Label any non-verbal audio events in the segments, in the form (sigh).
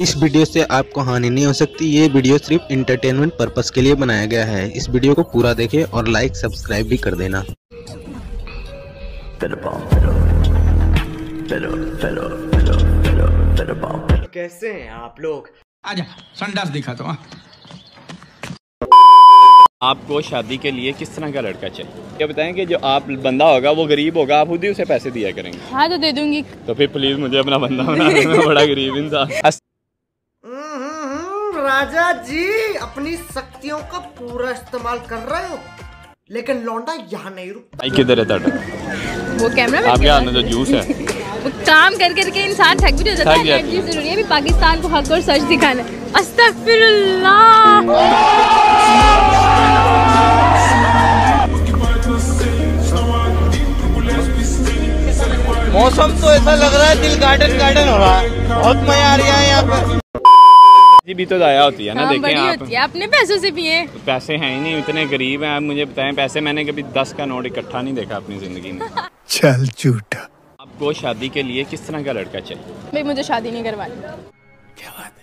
इस वीडियो से आपको हानि नहीं हो सकती ये वीडियो सिर्फ़ इंटरटेनमेंट पर्पस के लिए बनाया गया है। इस वीडियो को पूरा देखें और लाइक सब्सक्राइब भी कर देना। कैसे हैं आप लोग? आजा संडास दिखा तो हाँ। आपको शादी के लिए किस तरह का लड़का चाहिए? ये बताएँ कि जो आप बंदा होगा वो गरीब होगा आप खुद ही उसे पैसे दिया करेंगे। हाँ तो दे दूँगी। तो फिर प्लीज़ मुझे अपना बंदा बना देना, बड़ा गरीब इंसान। (laughs) राजा जी अपनी शक्तियों का पूरा इस्तेमाल कर रहे हो। लेकिन लौंडा यहाँ नहीं रुकता किधर है तड़ा? वो कैमरा आपके हाथ जो तो जूस है। (laughs) वो काम कर कर के इंसान थक भी जाता है एनर्जी ज़रूरी है। भी पाकिस्तान को हक और सच दिखाना। अस्तगफिरुल्लाह। मौसम तो ऐसा लग रहा है दिल गार्डन गार्डन हो रहा है। बहुत मज़ा आ रहा है यहाँ पर भी तो दाया होती है ना हाँ, देखें आप। होती है अपने पैसों से पिए पैसे हैं ही नहीं इतने गरीब हैं आप मुझे बताएँ पैसे मैंने कभी दस का नोट इकट्ठा नहीं देखा अपनी ज़िंदगी में। (laughs) चल झूठा। आपको शादी के लिए किस तरह का लड़का चाहिए? भाई मुझे शादी नहीं करवानी। क्या बात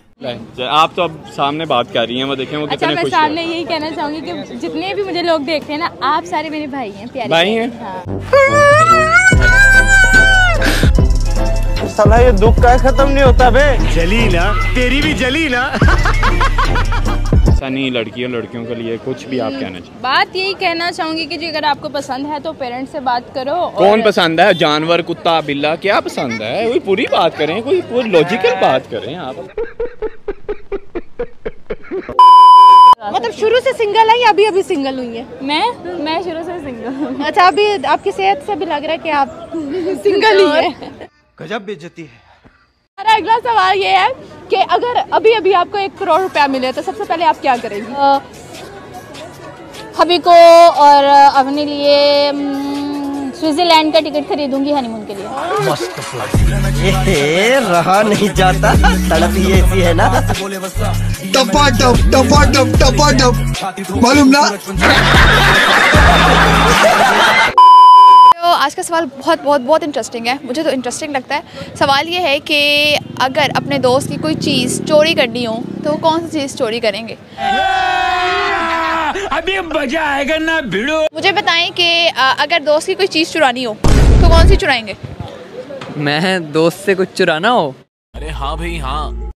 आप तो अब सामने बात कर रही हैं वो देखें वो अच्छा कितने मैं खुश सामने हैं। यही कहना चाहूँगी कि जितने भी मुझे लोग देखते हैं ना आप सारे मेरे भाई हैं प्यारे भाई प्यारे। हैं? (laughs) साला ये दुख का खत्म नहीं होता बे। जली ना तेरी भी जली ना ऐसा नहीं लड़कियों लड़कियों के लिए कुछ भी आप कहना चाहिए बात यही कहना चाहूँगी कि जी अगर आपको पसंद है तो पेरेंट्स से बात करो और कौन पसंद है? जानवर कुत्ता बिल्ला क्या पसंद है? कोई पूरी बात करें कोई पूरी लॉजिकल बात करें आप। मतलब शुरू से सिंगल है या अभी अभी सिंगल हुई है? मैं? मैं शुरू से सिंगल हूँ। अच्छा अभी आपकी सेहत से भी लग रहा है कि आप सिंगल ही है। गजब बेइज्जती है। हमारा अगला सवाल ये है कि अगर अभी अभी आपको एक करोड़ रुपया मिले तो सबसे पहले आप क्या करेंगे? हबी को और अपने लिए स्विट्जरलैंड का टिकट खरीदूँगी हनीमून के लिए। मस्त रहा नहीं जाता। तड़प ही ऐसी है ना। टपा टप टपा टप टपा टप मालूम ना? आज का सवाल बहुत बहुत बहुत इंटरेस्टिंग है। मुझे तो इंटरेस्टिंग लगता है। सवाल ये है कि अगर अपने दोस्त की कोई चीज़ चोरी करनी हो तो वो कौन सी चीज़ चोरी करेंगे? अभी मज़ा आएगा ना भिड़ो। मुझे बताएँ कि अगर दोस्त की कोई चीज़ चुरानी हो तो कौन सी चुराएँगे? मैं दोस्त से कुछ चुराना हो? अरे हाँ भाई हाँ।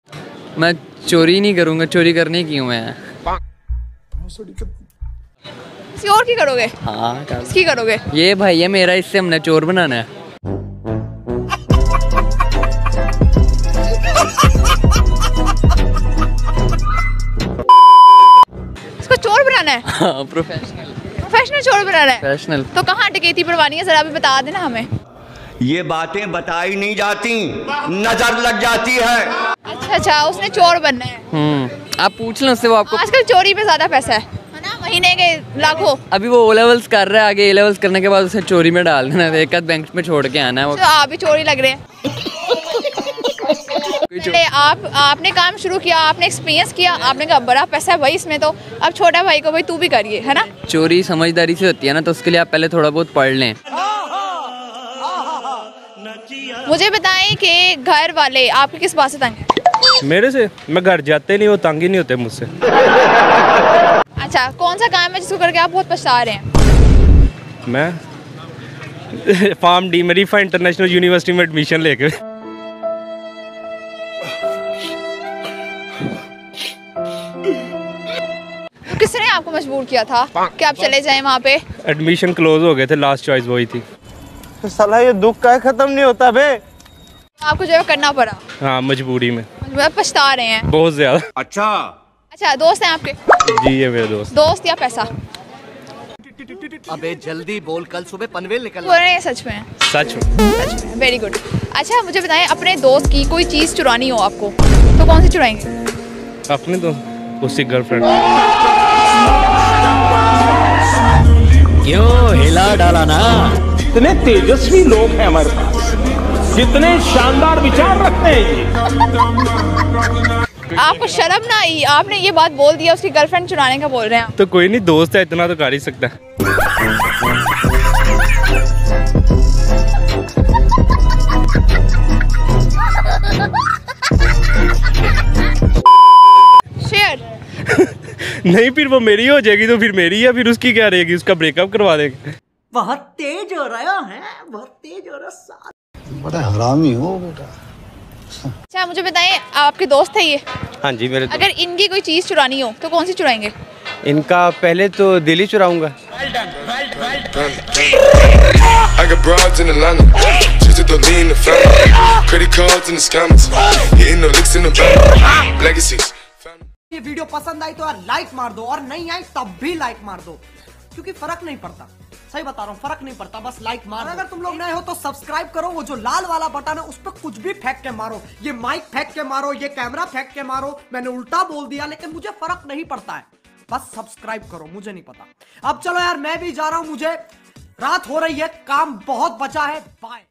मैं चोरी नहीं करूँगा चोरी करने की हूँ? मैं किसी और की करोगे? हाँ कर किसकी करोगे? ये भाई है मेरा इससे हमने चोर बनाना है। इसको चोर बनाना है? हाँ प्रोफेशनल प्रोफेशनल चोर बनाना है? प्रोफेशनल तो कहाँ डकैती पड़वानी है? जरा भी बता देना हमें। ये बातें बताई नहीं जाती नज़र लग जाती है। अच्छा अच्छा उसने चोर बनना है। हम्म आप पूछ लो उससे वो आपको आजकल चोरी पे ज़्यादा पैसा है। महीने के लाखों। अभी वो ओ लेवल्स कर रहा है आगे ए लेवल्स करने के बाद उसे चोरी में डाल देना एक आध बैंक में छोड़ के आना है वो। तो आप भी चोरी लग रहे हैं। आप आपने काम शुरू किया आपने एक्सपीरियंस किया आपने कहा बड़ा पैसा है भाई इसमें तो। अब छोटा भाई को भाई तू भी करिए है ना? चोरी समझदारी से होती है ना तो उसके लिए आप पहले थोड़ा बहुत पढ़ लें। मुझे बताएँ कि घर वाले आपके किस बात से तंग हैं? मेरे से? मैं घर जाते नहीं वो तंग ही नहीं होते मुझसे। अच्छा कौन सा काम है जिसको करके आप बहुत पछता रहे हैं? मैं? (laughs) फार्म डी मेरीफा इंटरनेशनल यूनिवर्सिटी में एडमिशन लेके। किसने आपको मजबूर किया था कि आप चले जाएँ वहाँ पे? एडमिशन क्लोज हो गए थे लास्ट चॉइस वही थी। तो साला ये दुख का खत्म नहीं होता बे। आपको जो है करना पड़ा। हाँ मजबूरी में। मतलब पछता रहे हैं। बहुत ज़्यादा। अच्छा। अच्छा दोस्त हैं आपके? जी ये मेरे दोस्त। दोस्त या पैसा? अबे जल्दी बोल कल सुबह पनवेल निकल बोल रहे हैं सच में। सच में। वेरी गुड अच्छा मुझे बताएँ अपने दोस्त की कोई चीज़ चुरानी हो आपको तो कौन सी चुराएँगे? अपने तो उसकी गर्लफ्रेंड क्यों हिला डाला ना? इतने तेजस्वी लोग हैं हमारे पास। कितने शानदार विचार रखते हैं ये। आपको शर्म ना आई आपने ये बात बोल दिया उसकी गर्लफ्रेंड चुराने का बोल रहे हैं। तो कोई नहीं दोस्त है इतना तो कर ही सकता (laughs) नहीं फिर वो मेरी हो जाएगी तो फिर मेरी या फिर उसकी क्या रहेगी उसका ब्रेकअप करवा देंगे। बहुत तेज हो रहा है बहुत तेज हो रहा है बड़ा हरामी हो बेटा। अच्छा मुझे बताएँ आपके दोस्त है ये हाँ जी मेरे अगर इनकी कोई चीज़ चुरानी हो तो कौन सी चुराएँगे इनका पहले तो दिल ही चुराऊँगा I got broads in Atlanta. Just to throw me in the family. Credit cards and the scammers. Hitting the licks in the bank. Legacies. ये वीडियो पसंद आई तो यार लाइक मार दो और नहीं आई तब भी लाइक मार दो क्योंकि फ़र्क नहीं पड़ता सही बता रहा हूँ फ़र्क नहीं पड़ता बस लाइक मार अगर तुम लोग नए हो तो सब्सक्राइब करो वो जो लाल वाला बटन है उस पर कुछ भी फेंक के मारो। ये माइक फेंक के मारो ये कैमरा फेंक के मारो मैंने उल्टा बोल दिया लेकिन मुझे फ़र्क नहीं पड़ता है। बस सब्सक्राइब करो मुझे नहीं पता। अब चलो यार मैं भी जा रहा हूँ मुझे रात हो रही है काम बहुत बचा है बाय